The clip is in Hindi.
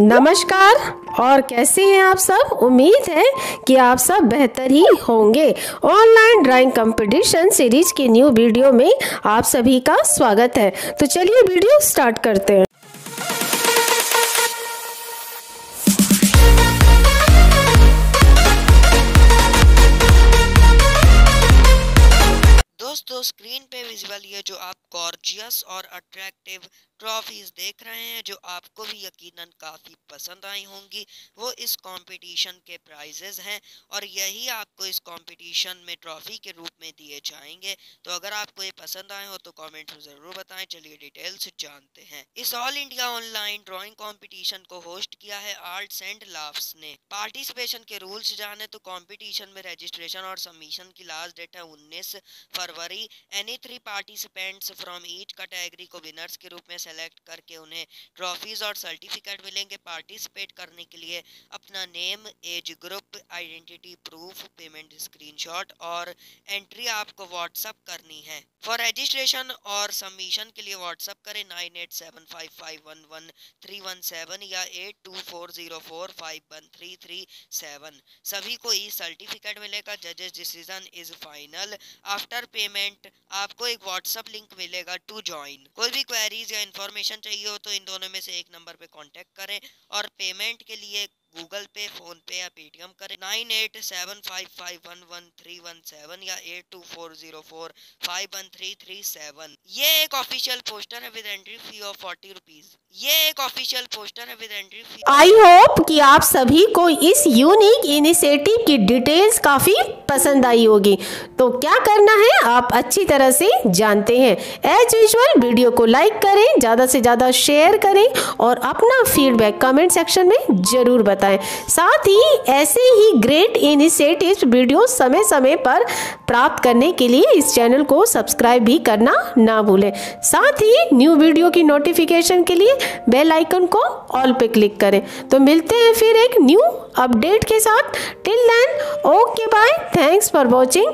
नमस्कार। और कैसे हैं आप सब? उम्मीद है कि आप सब बेहतर ही होंगे। ऑनलाइन ड्राइंग कंपटीशन सीरीज़ के न्यू वीडियो में आप सभी का स्वागत है। तो चलिए वीडियो स्टार्ट करते हैं। दोस्तों स्क्रीन पे विजुअल ये जो आप कॉर्जियस और अट्रैक्टिव ट्रॉफीज देख रहे हैं, जो आपको भी यकीनन काफ़ी पसंद आई होंगी, वो इस कंपटीशन के प्राइजेस हैं और यही आपको इस कंपटीशन में ट्रॉफी के रूप में दिए जाएँगे। तो अगर आपको ये पसंद आए हो तो कमेंट में ज़रूर बताएँ। चलिए डिटेल्स जानते हैं। इस all India online drawing competition को होस्ट किया है आर्ट्स एंड लाफ्स ने। पार्टिसिपेशन के रूल्स जाने तो कॉम्पिटिशन में रजिस्ट्रेशन और सबमिशन की लास्ट डेट है उन्नीस फरवरी any three participants from each category को विनर्स के रूप में सेलेक्ट करके उन्हें ट्रॉफीज और सर्टिफिकेट मिलेंगे पार्टिसिपेट करने के लिए। अपना name age group identity proof payment screenshot और एंट्री आपको व्हाट्सअप करनी है। फॉर रजिस्ट्रेशन और सबमिशन के लिए व्हाट्सअप करें nine eight seven five five one one three one seven या eight two four zero four five one three three seven सभी को ई सर्टिफिकेट मिलेगा। जजेस decision is final after payment आपको एक व्हाट्सअप लिंक मिलेगा टू ज्वाइन कोई भी क्वेरीज या इन्फॉर्मेशन चाहिए हो तो इन दोनों में से एक नंबर पे कांटेक्ट करें और पेमेंट के लिए गूगल पे, फ़ोन पे या पेटीएम करें। Nine eight seven five five one one three one seven या eight two four zero four five one three three seven. ये एक ऑफिशियल पोस्टर है with entry fee of forty rupees ये एक ऑफिशियल पोस्टर है with entry fee I hope कि आप सभी को इस यूनिक इनिशिएटिव की डिटेल्स काफ़ी पसंद आई होगी। तो क्या करना है, आप अच्छी तरह से जानते हैं। एज यूजल वीडियो को लाइक करें, ज़्यादा से ज़्यादा शेयर करें और अपना फीडबैक कमेंट सेक्शन में ज़रूर बताएँ। साथ ही ऐसे ही ग्रेट इनिशिएटिव वीडियो समय समय पर प्राप्त करने के लिए इस चैनल को सब्सक्राइब भी करना ना भूलें। साथ ही न्यू वीडियो की नोटिफिकेशन के लिए बेल आइकन को ऑल पे क्लिक करें। तो मिलते हैं फिर एक न्यू अपडेट के साथ। Till then okay bye thanks for watching